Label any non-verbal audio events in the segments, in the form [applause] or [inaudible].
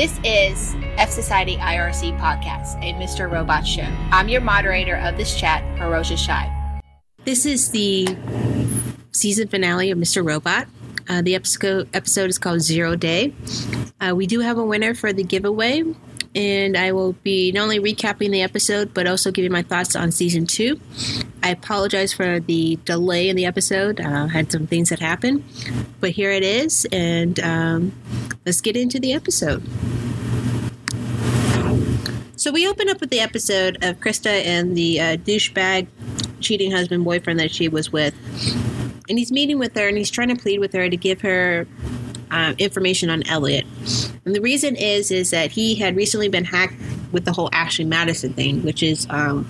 This is F Society IRC podcast, a Mr. Robot show. I'm your moderator of this chat, HiroJa Shibe. This is the season finale of Mr. Robot. Uh, the episode episode is called Zero Day. Uh, we do have a winner for the giveaway, and I will be not only recapping the episode but also giving my thoughts on season two. I apologize for the delay in the episode. Uh, had some things that happened, but here it is, and um, let's get into the episode. So we open up with the episode of Krista and the uh, douchebag cheating husband boyfriend that she was with, and he's meeting with her and he's trying to plead with her to give her um, information on Elliot. And the reason is is that he had recently been hacked with the whole Ashley Madison thing, which is um,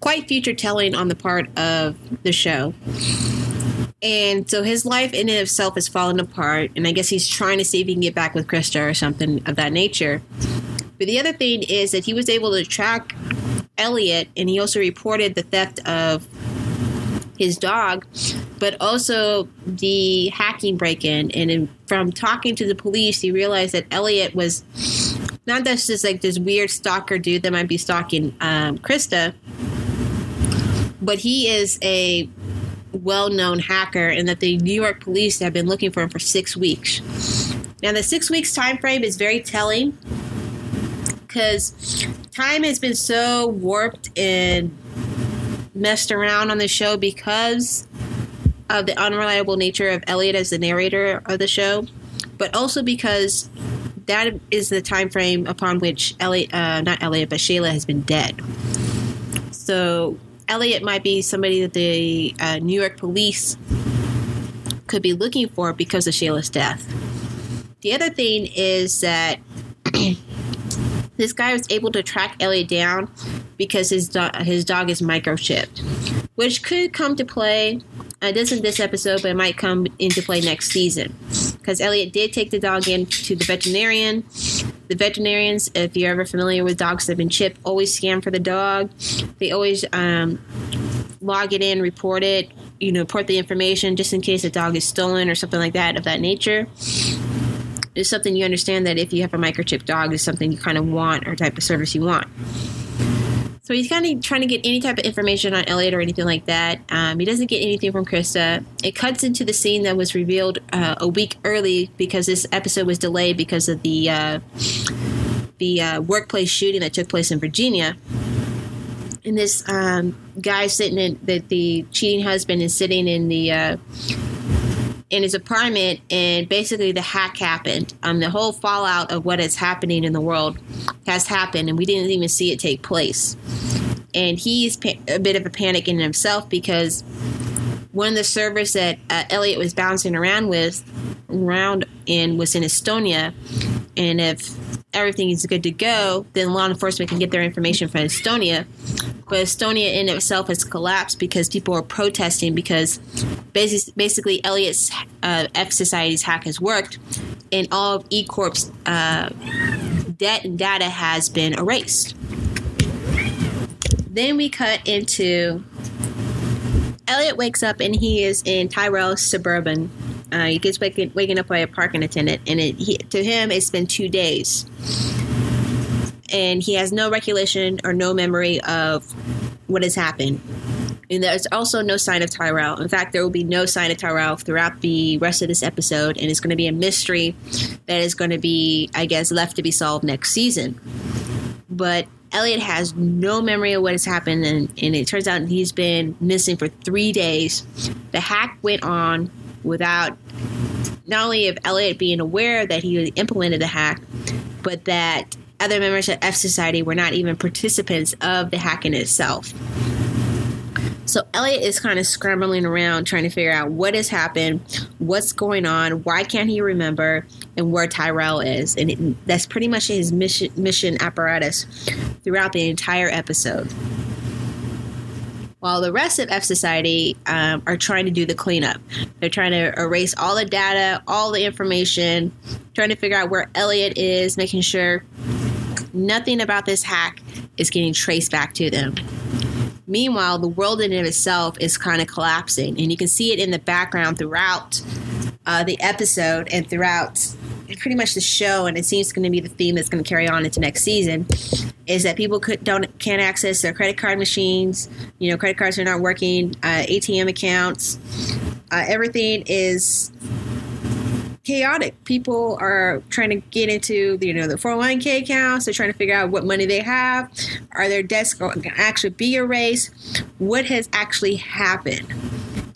quite future telling on the part of the show. And so his life in and of itself has fallen apart, and I guess he's trying to see if he can get back with Krista or something of that nature. But the other thing is that he was able to track Elliot, and he also reported the theft of his dog, but also the hacking break in. And in, from talking to the police, he realized that Elliot was not just this like this weird stalker dude that might be stalking um, Krista, but he is a well-known hacker, and that the New York police have been looking for him for six weeks. Now, the six weeks time frame is very telling because time has been so warped and messed around on the show because of the unreliable nature of Elliot as the narrator of the show, but also because that is the time frame upon which Elliot, uh, not Elliot, but Shayla has been dead. So Elliot might be somebody that the uh, New York police could be looking for because of Shayla's death. The other thing is that this guy was able to track Elliot down because his do- his dog is microchipped, which could come to play. Uh, it doesn't this episode, but it might come into play next season. Because Elliot did take the dog in to the veterinarian. The veterinarians, if you're ever familiar with dogs that have been chipped, always scan for the dog. They always um, log it in, report it, you know, report the information just in case a dog is stolen or something like that of that nature is something you understand that if you have a microchip dog is something you kind of want or type of service you want. So he's kind of trying to get any type of information on Elliot or anything like that. Um, he doesn't get anything from Krista. It cuts into the scene that was revealed uh, a week early because this episode was delayed because of the uh, the uh, workplace shooting that took place in Virginia. And this um, guy sitting in that the cheating husband is sitting in the uh, in his apartment, and basically the hack happened. Um, the whole fallout of what is happening in the world has happened, and we didn't even see it take place. And he's pa- a bit of a panic in himself because one of the servers that uh, Elliot was bouncing around with, around in, was in Estonia, and if everything is good to go, then law enforcement can get their information from Estonia. But Estonia in itself has collapsed because people are protesting because basically, basically Elliot's uh, F Society's hack has worked, and all of E Corp's uh, debt and data has been erased. Then we cut into Elliot wakes up and he is in Tyrell's suburban. Uh, he gets waking up by a parking attendant, and it, he, to him, it's been two days. And he has no recollection or no memory of what has happened. And there's also no sign of Tyrell. In fact, there will be no sign of Tyrell throughout the rest of this episode, and it's going to be a mystery that is going to be, I guess, left to be solved next season. But Elliot has no memory of what has happened, and, and it turns out he's been missing for three days. The hack went on without not only of Elliot being aware that he implemented the hack, but that other members of F Society were not even participants of the hack in itself. So Elliot is kind of scrambling around trying to figure out what has happened, what's going on, why can't he remember, and where Tyrell is. And it, that's pretty much his mission, mission apparatus throughout the entire episode. While the rest of F Society um, are trying to do the cleanup, they're trying to erase all the data, all the information, trying to figure out where Elliot is, making sure nothing about this hack is getting traced back to them. Meanwhile, the world in itself is kind of collapsing, and you can see it in the background throughout uh, the episode and throughout pretty much the show, and it seems going to be the theme that's going to carry on into next season, is that people could don't can't access their credit card machines. You know, credit cards are not working. Uh, ATM accounts, uh, everything is chaotic. People are trying to get into you know the 401k accounts. They're trying to figure out what money they have. Are their debts going to actually be erased? What has actually happened?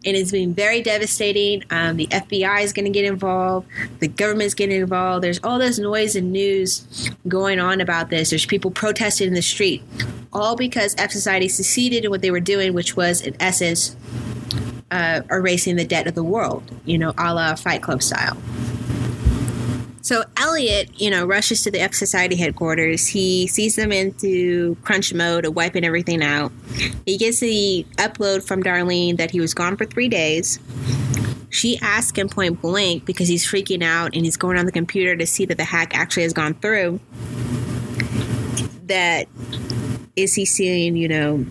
And it's been very devastating. Um, the FBI is going to get involved. The government's getting involved. There's all this noise and news going on about this. There's people protesting in the street, all because F Society succeeded in what they were doing, which was, in essence, uh, erasing the debt of the world, you know, a la Fight Club style. So Elliot, you know, rushes to the F Society headquarters. He sees them into crunch mode of wiping everything out. He gets the upload from Darlene that he was gone for three days. She asks him point blank because he's freaking out and he's going on the computer to see that the hack actually has gone through. That is he seeing, you know,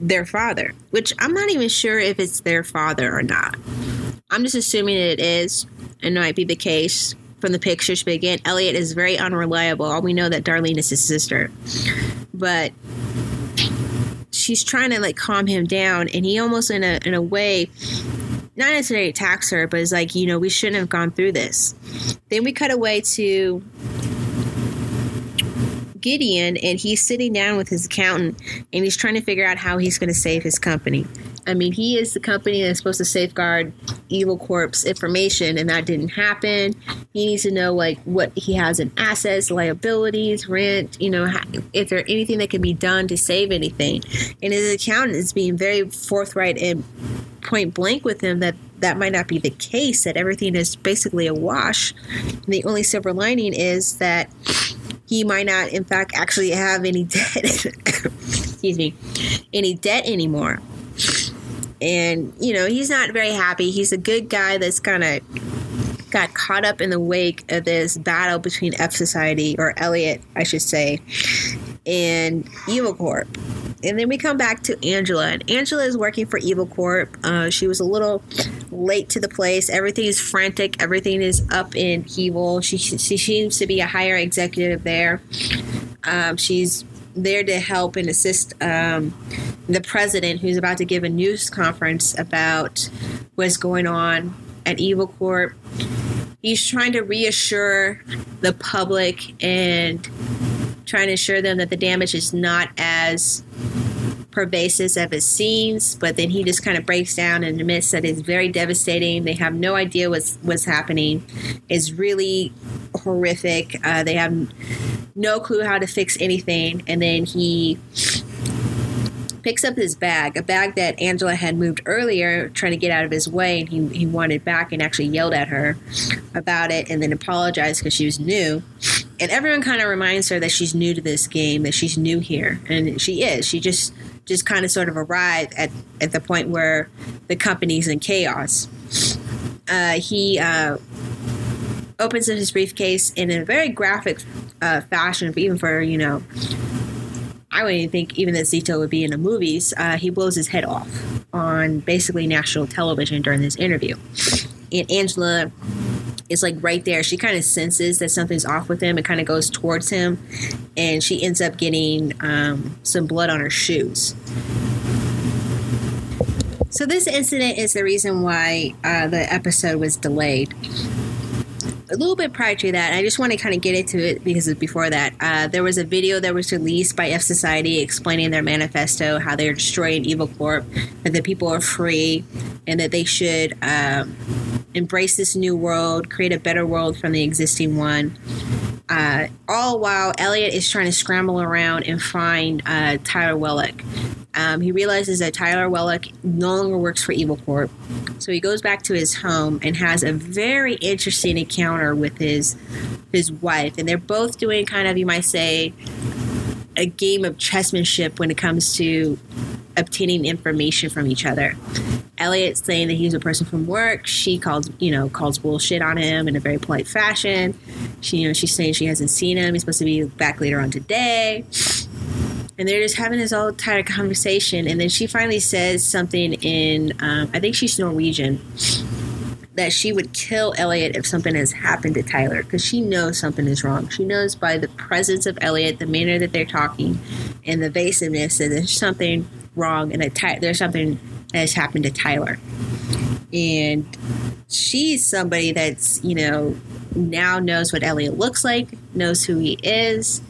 their father, which I'm not even sure if it's their father or not. I'm just assuming it is, and might be the case from the pictures. But again, Elliot is very unreliable. All we know that Darlene is his sister, but she's trying to like calm him down, and he almost in a in a way. Not necessarily attacks her, but is like, you know, we shouldn't have gone through this. Then we cut away to Gideon and he's sitting down with his accountant and he's trying to figure out how he's going to save his company. I mean, he is the company that's supposed to safeguard Evil Corp's information, and that didn't happen. He needs to know like what he has in assets, liabilities, rent. You know, if there anything that can be done to save anything. And his accountant is being very forthright and point blank with him that that might not be the case. That everything is basically a wash. And the only silver lining is that he might not, in fact, actually have any [laughs] debt. excuse me, any debt anymore. And you know, he's not very happy. He's a good guy that's kind of got caught up in the wake of this battle between F Society, or Elliot, I should say, and Evil Corp. And then we come back to Angela, and Angela is working for Evil Corp. Uh, she was a little late to the place. Everything is frantic. Everything is up in evil. She she seems to be a higher executive there. Um, she's there to help and assist um, the president, who's about to give a news conference about what's going on at Evil Corp. He's trying to reassure the public and trying to assure them that the damage is not as pervasive of his scenes, but then he just kind of breaks down and admits that it's very devastating. They have no idea what's what's happening. It's really horrific. Uh, they have no clue how to fix anything, and then he picks up his bag, a bag that Angela had moved earlier, trying to get out of his way, and he, he wanted back and actually yelled at her about it and then apologized because she was new. And everyone kind of reminds her that she's new to this game, that she's new here, and she is. She just just kind of sort of arrive at, at the point where the company's in chaos. Uh, he uh, opens up his briefcase in a very graphic uh, fashion, even for, you know, I wouldn't even think even that Zito would be in the movies. Uh, he blows his head off on basically national television during this interview. And Angela is like right there. She kind of senses that something's off with him and kind of goes towards him. And she ends up getting um, some blood on her shoes. So, this incident is the reason why uh, the episode was delayed a little bit prior to that, I just want to kind of get into it because before that, uh, there was a video that was released by F Society explaining their manifesto, how they're destroying Evil Corp, that the people are free, and that they should um, embrace this new world, create a better world from the existing one. Uh, all while Elliot is trying to scramble around and find uh, Tyler Wellick. Um, he realizes that Tyler Wellick no longer works for Evil Corp, so he goes back to his home and has a very interesting encounter with his his wife, and they're both doing kind of, you might say, a game of chessmanship when it comes to obtaining information from each other. Elliot's saying that he's a person from work. She calls, you know, calls bullshit on him in a very polite fashion. She, you know, she's saying she hasn't seen him. He's supposed to be back later on today. And they're just having this all tired conversation. And then she finally says something in, um, I think she's Norwegian, that she would kill Elliot if something has happened to Tyler because she knows something is wrong. She knows by the presence of Elliot, the manner that they're talking, and the evasiveness that there's something wrong and that there's something that has happened to Tyler. And she's somebody that's, you know, now knows what Elliot looks like, knows who he is.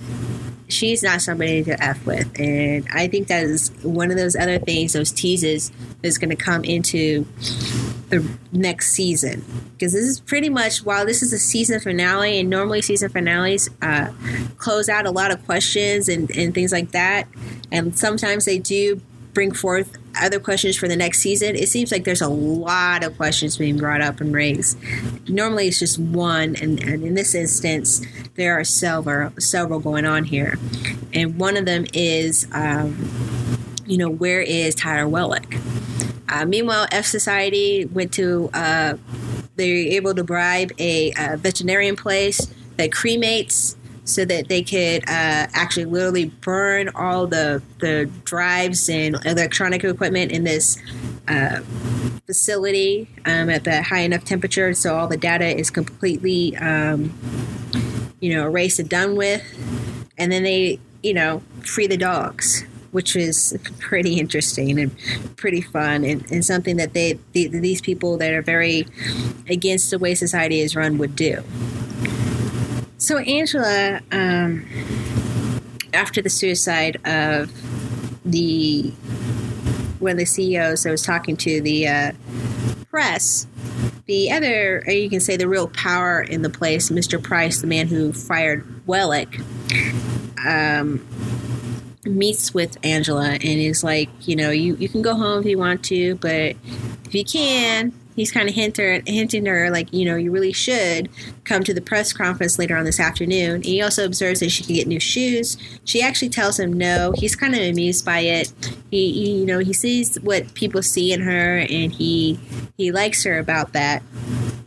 She's not somebody to F with. And I think that is one of those other things, those teases, that's going to come into the next season because this is pretty much while this is a season finale and normally season finales uh, close out a lot of questions and, and things like that and sometimes they do bring forth other questions for the next season. It seems like there's a lot of questions being brought up and raised. Normally it's just one and, and in this instance there are several several going on here. And one of them is um, you know where is tyler wellick? Uh, meanwhile, F Society went to, uh, they were able to bribe a, a, veterinarian place that cremates so that they could uh, actually literally burn all the, the drives and electronic equipment in this uh, facility um, at the high enough temperature so all the data is completely, um, you know, erased and done with. And then they, you know, free the dogs which is [laughs] pretty interesting and pretty fun and, and something that they the, these people that are very against the way society is run would do. So Angela, um, after the suicide of the one of the CEOs I was talking to the uh, press, the other, you can say, the real power in the place, Mr. Price, the man who fired Wellick. Um, meets with Angela and is like, you know, you, you can go home if you want to, but if you can, he's kind of hinting, hinting her, like, you know, you really should come to the press conference later on this afternoon. And he also observes that she can get new shoes. She actually tells him no. He's kind of amused by it. He, he you know, he sees what people see in her, and he he likes her about that.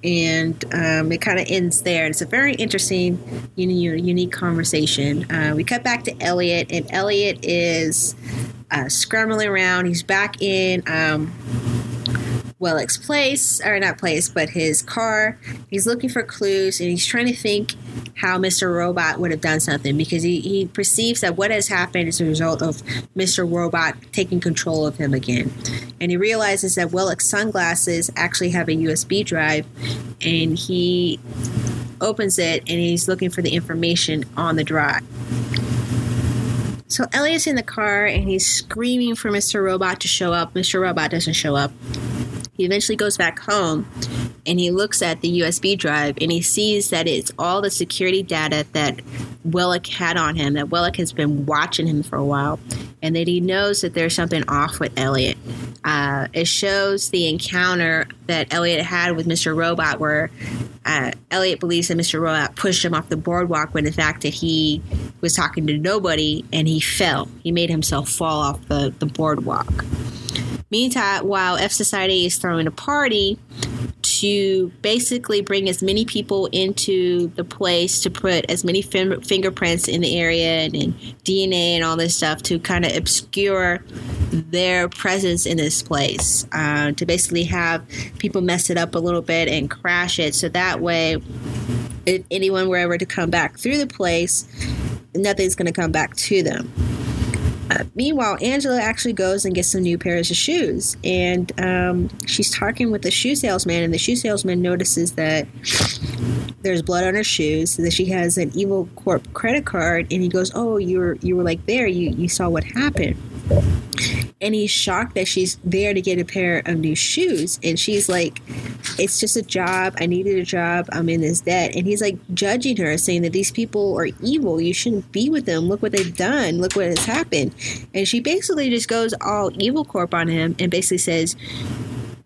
And um, it kind of ends there. It's a very interesting, you know, unique conversation. Uh, we cut back to Elliot, and Elliot is uh, scrambling around. He's back in. Um, Wellick's place, or not place, but his car. He's looking for clues and he's trying to think how Mr. Robot would have done something because he, he perceives that what has happened is a result of Mr. Robot taking control of him again. And he realizes that Wellick's sunglasses actually have a USB drive and he opens it and he's looking for the information on the drive. So Elliot's in the car and he's screaming for Mr. Robot to show up. Mr. Robot doesn't show up. He eventually goes back home and he looks at the USB drive and he sees that it's all the security data that Wellick had on him, that Wellick has been watching him for a while, and that he knows that there's something off with Elliot. Uh, it shows the encounter that Elliot had with Mr. Robot, where uh, Elliot believes that Mr. Robot pushed him off the boardwalk when in fact that he was talking to nobody and he fell. He made himself fall off the, the boardwalk. Meantime, while F Society is throwing a party to basically bring as many people into the place to put as many fin- fingerprints in the area and, and DNA and all this stuff to kind of obscure their presence in this place, uh, to basically have people mess it up a little bit and crash it. So that way, if anyone were ever to come back through the place, nothing's going to come back to them. Uh, meanwhile, Angela actually goes and gets some new pairs of shoes, and um, she's talking with the shoe salesman, and the shoe salesman notices that there's blood on her shoes, that she has an Evil Corp credit card, and he goes, "Oh, you were you were like there, you you saw what happened." And he's shocked that she's there to get a pair of new shoes. And she's like it's just a job. I needed a job. I'm in this debt. And he's like judging her saying that these people are evil. You shouldn't be with them. Look what they've done. Look what has happened. And she basically just goes all evil corp on him and basically says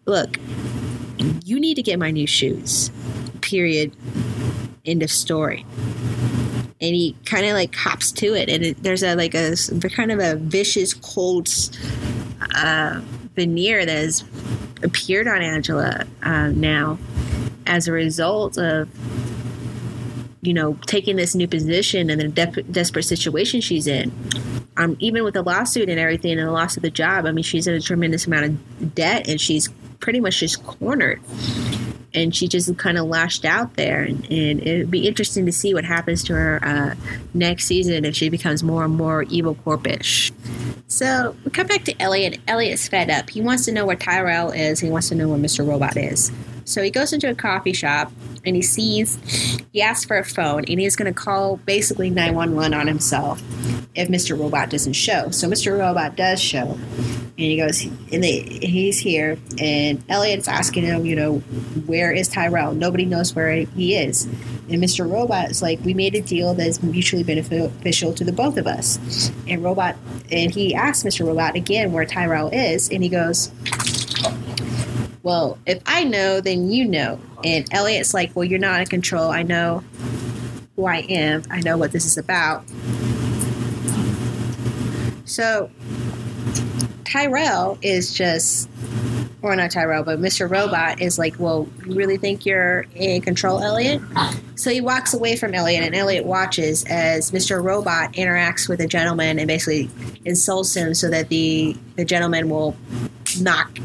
look you need to get my new shoes. Period. End of story and he kind of like hops to it and it, there's a like a kind of a vicious cold uh, veneer that has appeared on angela uh, now as a result of you know taking this new position and the de- desperate situation she's in. Um, even with the lawsuit and everything and the loss of the job i mean she's in a tremendous amount of debt and she's pretty much just cornered and she just kind of lashed out there. And, and it'd be interesting to see what happens to her uh, next season if she becomes more and more evil corpish. So we come back to Elliot. Elliot's fed up. He wants to know where Tyrell is. He wants to know where Mr. Robot is. So he goes into a coffee shop and he sees, he asks for a phone and he's going to call basically 911 on himself if Mr. Robot doesn't show. So Mr. Robot does show and he goes, and they, he's here and Elliot's asking him, you know, where is Tyrell? Nobody knows where he is. And Mr. Robot is like, we made a deal that's mutually beneficial to the both of us. And Robot, and he asks Mr. Robot again where Tyrell is and he goes, well, if I know, then you know. And Elliot's like, well, you're not in control. I know who I am. I know what this is about. So Tyrell is just, or not Tyrell, but Mr. Robot is like, well, you really think you're in control, Elliot? So he walks away from Elliot, and Elliot watches as Mr. Robot interacts with a gentleman and basically insults him so that the, the gentleman will knock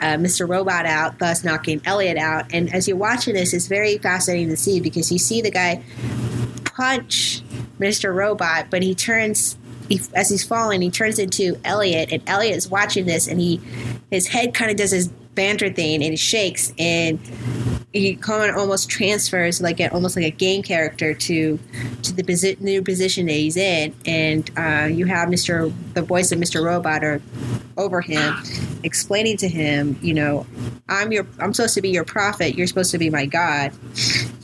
uh, Mr. Robot out, thus knocking Elliot out. And as you're watching this, it's very fascinating to see because you see the guy punch Mr. Robot, but he turns. He, as he's falling, he turns into Elliot, and Elliot is watching this, and he, his head kind of does his banter thing, and he shakes, and of almost transfers like a, almost like a game character to to the posi- new position that he's in, and uh, you have Mister the voice of Mister Robot or over him, explaining to him, you know, I'm your I'm supposed to be your prophet, you're supposed to be my god,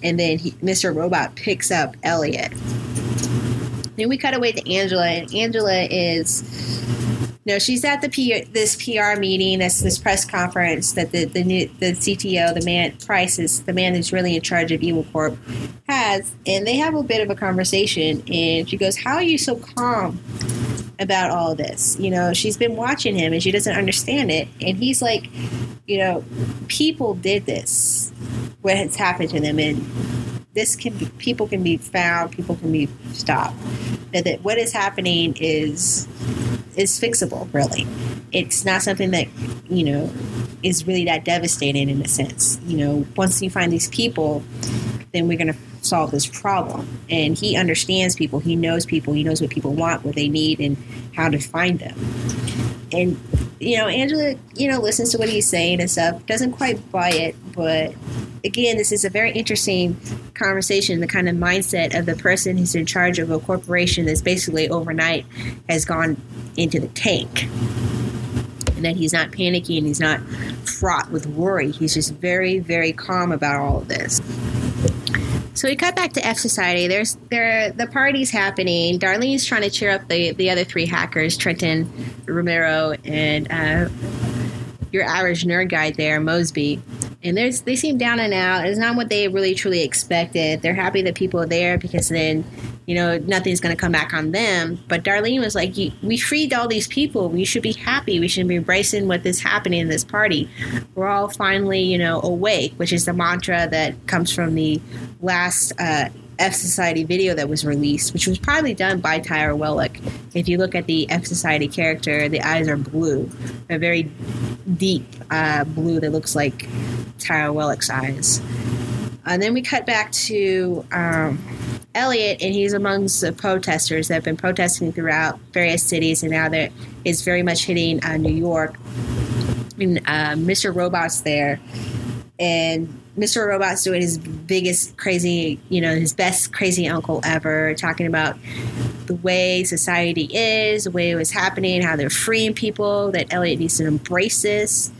and then he, Mister Robot picks up Elliot. Then we cut away to Angela, and Angela is no, she's at the P, this PR meeting, this this press conference that the the new, the CTO, the man Price is the man who's really in charge of Evil Corp, has, and they have a bit of a conversation. And she goes, "How are you so calm about all this?" You know, she's been watching him and she doesn't understand it. And he's like, "You know, people did this. What has happened to them, and this can be people can be found, people can be stopped. That what is happening is is fixable. Really, it's not something that you know is really that devastating in a sense. You know, once you find these people, then we're going to solve this problem. And he understands people. He knows people. He knows what people want, what they need, and how to find them. And you know, Angela, you know, listens to what he's saying and stuff. Doesn't quite buy it, but again, this is a very interesting conversation. The kind of mindset of the person who's in charge of a corporation that's basically overnight has gone into the tank. And that he's not panicking, and he's not fraught with worry. He's just very, very calm about all of this. So we cut back to F Society. There's there the party's happening. Darlene's trying to cheer up the the other three hackers, Trenton, Romero, and uh, your average nerd guy there, Mosby. And there's they seem down and out. It's not what they really truly expected. They're happy that people are there because then you know, nothing's going to come back on them. But Darlene was like, we freed all these people. We should be happy. We should be embracing what is happening in this party. We're all finally, you know, awake, which is the mantra that comes from the last uh, F Society video that was released, which was probably done by Tyrell Wellick. If you look at the F Society character, the eyes are blue, a very deep uh, blue that looks like Tyrell Wellick's eyes. And then we cut back to um, Elliot, and he's amongst the protesters that have been protesting throughout various cities, and now that is very much hitting uh, New York. And uh, Mr. Robot's there, and Mr. Robot's doing his biggest crazy, you know, his best crazy uncle ever, talking about the way society is, the way it was happening, how they're freeing people, that Elliot needs to embrace this.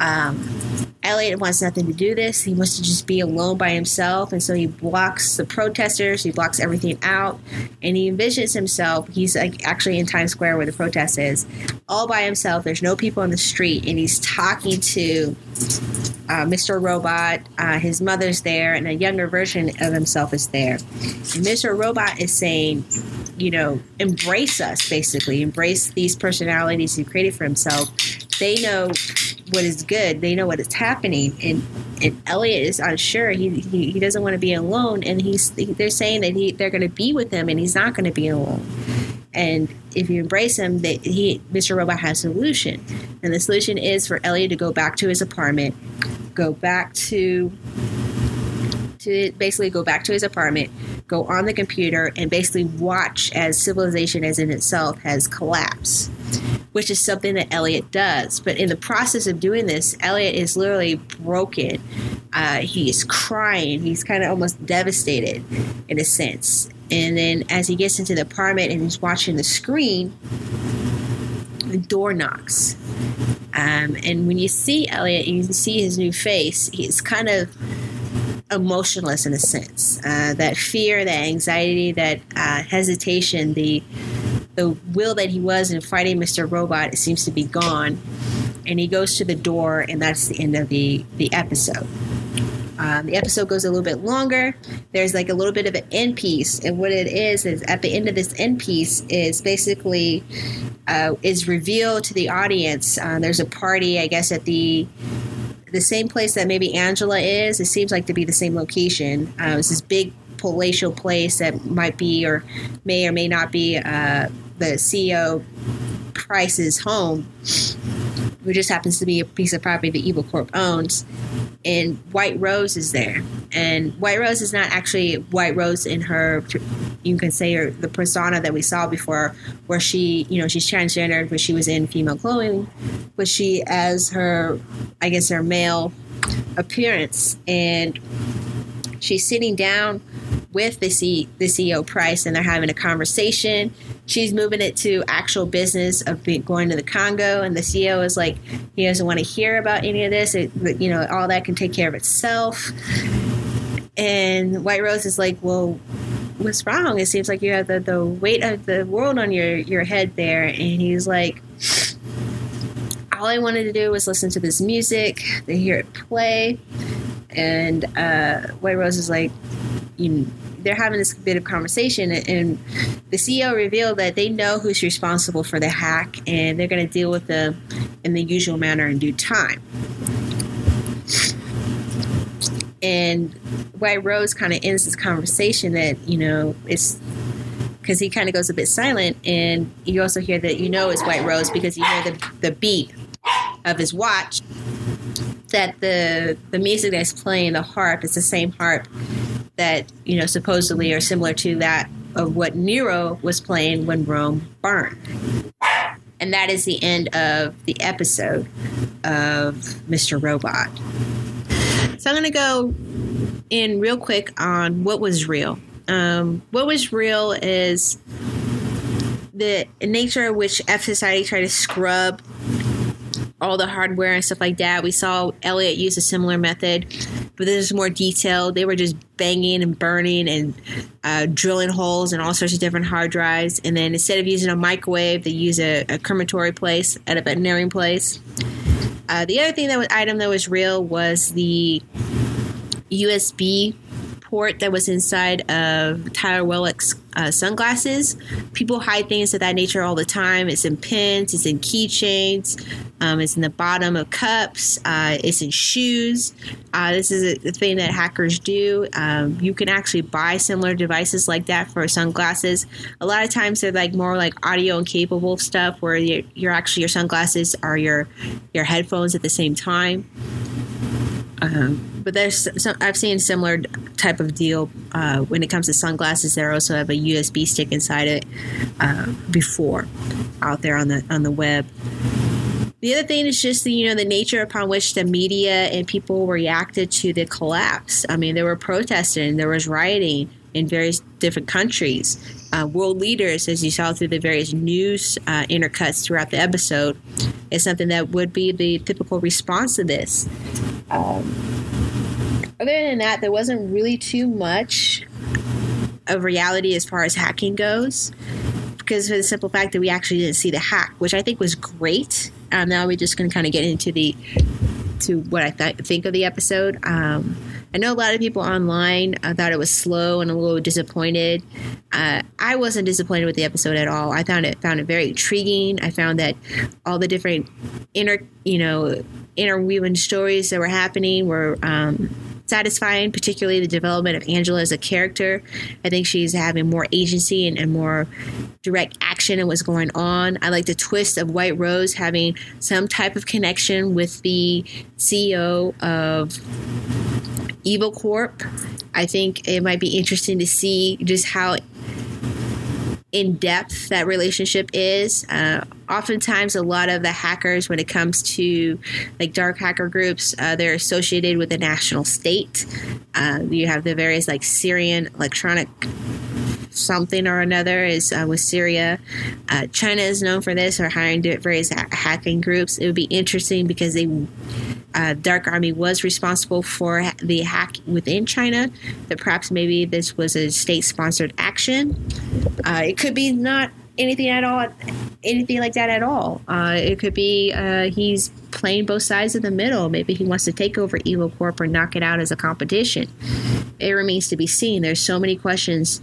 Um, Elliot wants nothing to do this. He wants to just be alone by himself, and so he blocks the protesters. He blocks everything out, and he envisions himself. He's like actually in Times Square where the protest is, all by himself. There's no people on the street, and he's talking to uh, Mr. Robot. Uh, his mother's there, and a younger version of himself is there. And Mr. Robot is saying, you know, embrace us, basically, embrace these personalities he created for himself. They know what is good. They know what is happening, and and Elliot is unsure. He he, he doesn't want to be alone, and he's they're saying that he they're going to be with him, and he's not going to be alone. and if you embrace him, that he, Mr. Robot, has a solution, and the solution is for Elliot to go back to his apartment, go back to to basically go back to his apartment, go on the computer, and basically watch as civilization as in itself has collapsed, which is something that Elliot does. But in the process of doing this, Elliot is literally broken. Uh, crying. He's kind of almost devastated in a sense. And then as he gets into the apartment and he's watching the screen, the door knocks. Um, and when you see Elliot, you see his new face. He's kind of emotionless in a sense. Uh, that fear, that anxiety, that uh, hesitation, the the will that he was in fighting Mr. Robot seems to be gone. And he goes to the door, and that's the end of the the episode. Um, the episode goes a little bit longer. There's like a little bit of an end piece, and what it is is at the end of this end piece is basically uh, is revealed to the audience. Uh, there's a party, I guess, at the the same place that maybe Angela is. It seems like to be the same location. Uh, this big palatial place that might be or may or may not be uh, the CEO Price's home, which just happens to be a piece of property that Evil Corp owns. And White Rose is there, and White Rose is not actually White Rose in her, you can say her the persona that we saw before, where she, you know, she's transgender, but she was in female clothing, but she as her, I guess her male appearance, and she's sitting down with the, C, the CEO Price and they're having a conversation. She's moving it to actual business of going to the Congo, and the CEO is like, he doesn't want to hear about any of this. It, you know, all that can take care of itself. And White Rose is like, well, what's wrong? It seems like you have the, the weight of the world on your, your head there. And he's like, all I wanted to do was listen to this music, to hear it play. And uh, White Rose is like, you they're having this bit of conversation, and the CEO revealed that they know who's responsible for the hack, and they're going to deal with them in the usual manner in due time. And White Rose kind of ends this conversation that you know it's because he kind of goes a bit silent, and you also hear that you know it's White Rose because you hear the the beat of his watch that the the music that's playing the harp is the same harp that you know supposedly are similar to that of what Nero was playing when Rome burned. And that is the end of the episode of Mr. Robot. So I'm going to go in real quick on what was real. Um, what was real is the nature of which F Society tried to scrub all the hardware and stuff like that. We saw Elliot use a similar method, but this is more detailed. They were just banging and burning and uh, drilling holes in all sorts of different hard drives. And then instead of using a microwave, they use a, a crematory place at a veterinarian place. Uh, the other thing that was item that was real was the USB port that was inside of Tyler Wellick's uh, sunglasses. People hide things of that nature all the time. It's in pins, it's in keychains, um, it's in the bottom of cups, uh, it's in shoes. Uh, this is a, a, thing that hackers do. Um, you can actually buy similar devices like that for sunglasses. A lot of times they're like more like audio incapable stuff where you're, you're actually your sunglasses are your your headphones at the same time. Um, but there's some, I've seen similar type of deal uh, when it comes to sunglasses. There also have a USB stick inside it uh, before out there on the on the web. The other thing is just the you know the nature upon which the media and people reacted to the collapse. I mean, there were protesting, there was rioting in various different countries. Uh, world leaders, as you saw through the various news uh, intercuts throughout the episode, is something that would be the typical response to this. Um, other than that, there wasn't really too much of reality as far as hacking goes, because for the simple fact that we actually didn't see the hack, which I think was great. Um, now we're just going to kind of get into the to what I th- think of the episode. Um, I know a lot of people online uh, thought it was slow and a little disappointed. Uh, I wasn't disappointed with the episode at all. I found it found it very intriguing. I found that all the different inner, you know, interweaving stories that were happening were um, satisfying, particularly the development of Angela as a character. I think she's having more agency and, and more direct action in what's going on. I like the twist of White Rose having some type of connection with the CEO of Evil Corp. I think it might be interesting to see just how in depth that relationship is. Uh, oftentimes, a lot of the hackers, when it comes to like dark hacker groups, uh, they're associated with the national state. Uh, you have the various like Syrian electronic something or another is uh, with Syria. Uh, China is known for this or hiring various ha- hacking groups. It would be interesting because they uh, Dark Army was responsible for the hack within China. That perhaps maybe this was a state-sponsored action. Uh, it could be not anything at all, anything like that at all. Uh, it could be uh, he's playing both sides of the middle. Maybe he wants to take over Evil Corp or knock it out as a competition. It remains to be seen. There's so many questions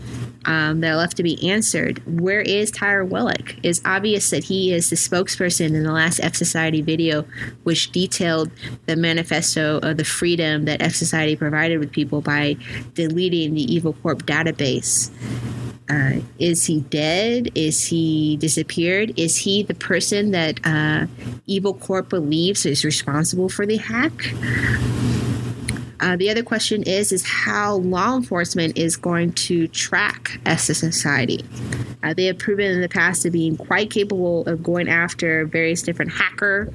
um, that are left to be answered. Where is Tyler Wellick? It's obvious that he is the spokesperson in the last F Society video, which detailed the manifesto of the freedom that F Society provided with people by deleting the Evil Corp database. Uh, is he dead? Is he disappeared? Is he the person that uh, Evil Corp believes is responsible for the hack? Uh, the other question is is how law enforcement is going to track F Society. Uh, they have proven in the past to be quite capable of going after various different hacker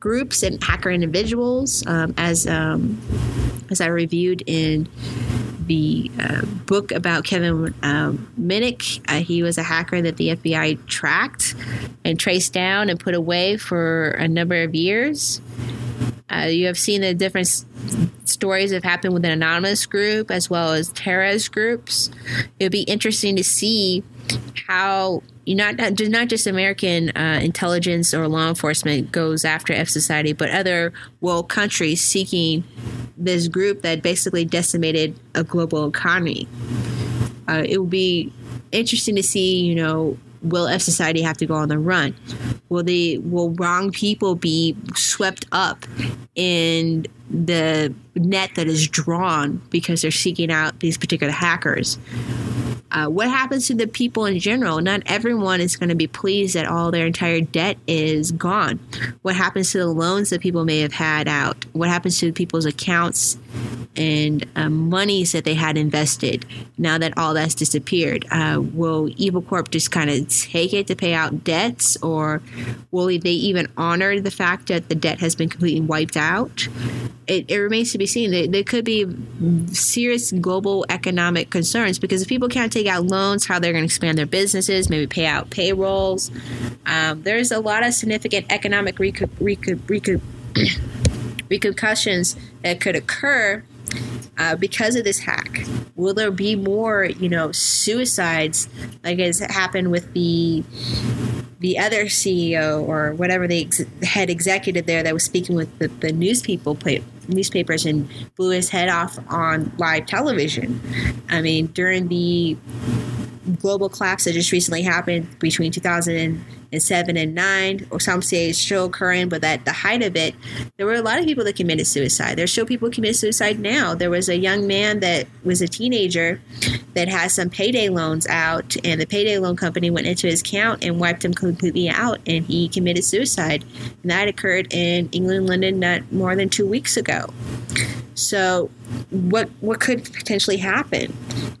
groups and hacker individuals, um, as um, as I reviewed in the uh, book about Kevin um, Mitnick. Uh, he was a hacker that the FBI tracked and traced down and put away for a number of years. Uh, you have seen the different s- stories that have happened with an anonymous group as well as terrorist groups. It would be interesting to see how you not not just American uh, intelligence or law enforcement goes after F Society, but other world countries seeking this group that basically decimated a global economy. Uh, it will be interesting to see, you know, will F Society have to go on the run? Will they will wrong people be swept up in the net that is drawn because they're seeking out these particular hackers? Uh, what happens to the people in general? Not everyone is going to be pleased that all their entire debt is gone. What happens to the loans that people may have had out? What happens to people's accounts and uh, monies that they had invested now that all that's disappeared? Uh, will Evil Corp just kind of take it to pay out debts, or will they even honor the fact that the debt has been completely wiped out? It, it remains to be seen. There, there could be serious global economic concerns because if people can't take out loans, how they're going to expand their businesses, maybe pay out payrolls. Um, there's a lot of significant economic recu- recu- recu- [clears throat] repercussions that could occur uh, because of this hack. Will there be more, you know, suicides like has happened with the the other CEO or whatever the ex- head executive there that was speaking with the, the news people, newspapers and blew his head off on live television. I mean, during the global collapse that just recently happened between 2007 and seven and 9 or some say it's still occurring but at the height of it there were a lot of people that committed suicide. There's still people commit suicide now. There was a young man that was a teenager that had some payday loans out and the payday loan company went into his account and wiped him completely out and he committed suicide. And that occurred in england london not more than two weeks ago. So, what what could potentially happen,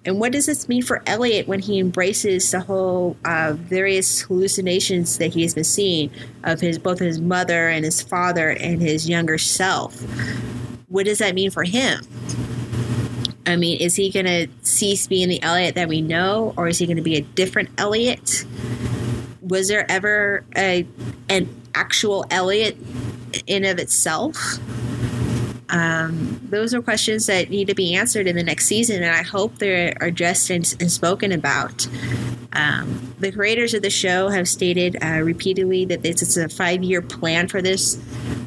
and what does this mean for Elliot when he embraces the whole uh, various hallucinations that he has been seeing of his both his mother and his father and his younger self? What does that mean for him? I mean, is he going to cease being the Elliot that we know, or is he going to be a different Elliot? Was there ever a an actual Elliot in of itself? Um, those are questions that need to be answered in the next season, and I hope they're addressed and, and spoken about. Um, the creators of the show have stated uh, repeatedly that this is a five year plan for this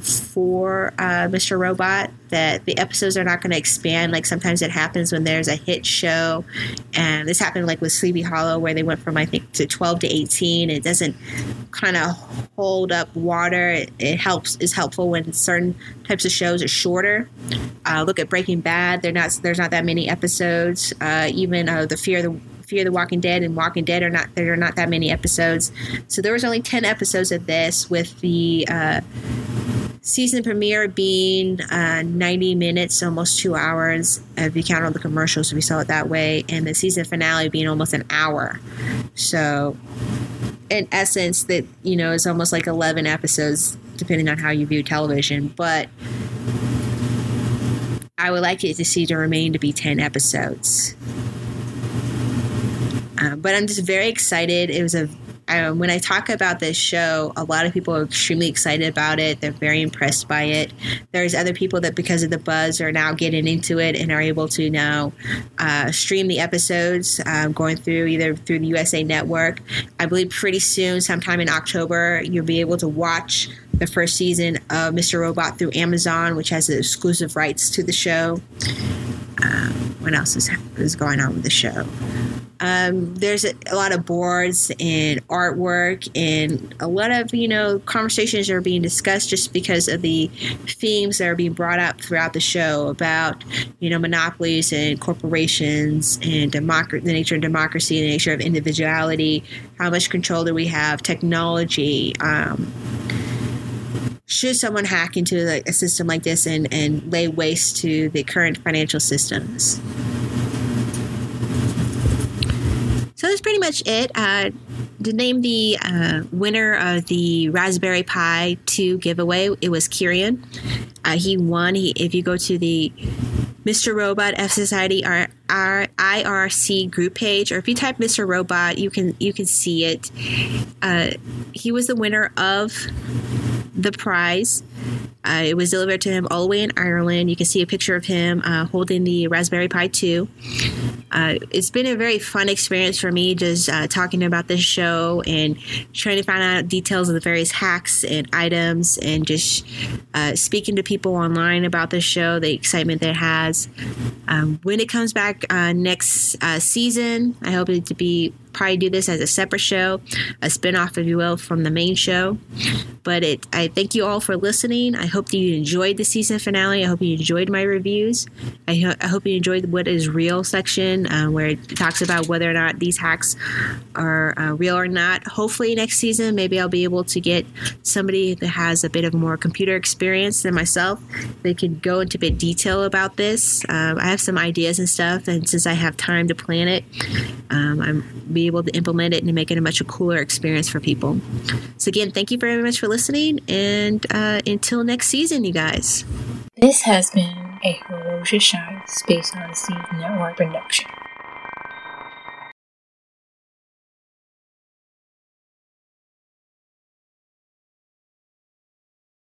for uh, Mr. Robot, that the episodes are not going to expand like sometimes it happens when there's a hit show. And this happened like with Sleepy Hollow, where they went from, I think, to 12 to 18. It doesn't kind of hold up water. It, it helps is helpful when certain types of shows are shorter. Uh, look at Breaking Bad; they're not there's not that many episodes. Uh, even uh, the Fear of the Fear the Walking Dead and Walking Dead are not there are not that many episodes. So there was only ten episodes of this, with the uh, season premiere being uh, 90 minutes, almost two hours, if you count all the commercials, if you saw it that way, and the season finale being almost an hour. So, in essence, that you know is almost like 11 episodes, depending on how you view television. But I would like it to see to remain to be 10 episodes. Uh, but I'm just very excited. It was a um, when I talk about this show, a lot of people are extremely excited about it. They're very impressed by it. There's other people that, because of the buzz, are now getting into it and are able to now uh, stream the episodes um, going through either through the USA Network. I believe pretty soon, sometime in October, you'll be able to watch the first season of Mr. Robot through Amazon, which has the exclusive rights to the show. Um, what else is, is going on with the show? Um, there's a, a, lot of boards and artwork and a lot of you know conversations are being discussed just because of the themes that are being brought up throughout the show about you know monopolies and corporations and democracy, the nature of democracy, the nature of individuality, how much control do we have, technology. Um, should someone hack into a system like this and, and lay waste to the current financial systems? So that's pretty much it. Uh, to name the uh, winner of the Raspberry Pi 2 giveaway, it was Kirian. Uh, he won. He, if you go to the Mr. Robot F Society R, R, IRC group page, or if you type Mr. Robot, you can you can see it. Uh, he was the winner of the prize. Uh, it was delivered to him all the way in Ireland. You can see a picture of him uh, holding the Raspberry Pi 2. Uh, it's been a very fun experience for me just uh, talking about this show and trying to find out details of the various hacks and items and just uh, speaking to people online about the show, the excitement that it has. Um, when it comes back uh, next season, I hope it to be probably do this as a separate show, a spinoff, if you will, from the main show. But it, I thank you all for listening. I hope that you enjoyed the season finale. I hope you enjoyed my reviews. I, ho- I hope you enjoyed the what is real section uh, where it talks about whether or not these hacks are uh, real or not. Hopefully, next season, maybe I'll be able to get somebody that has a bit of more computer experience than myself. They can go into a bit detail about this. Um, I have some ideas and stuff, and since I have time to plan it, um, I'm able to implement it and make it a much cooler experience for people. So, again, thank you very much for listening. And uh, until next season, you guys. This has been a HiroJa Shibe Space Odyssey Network production.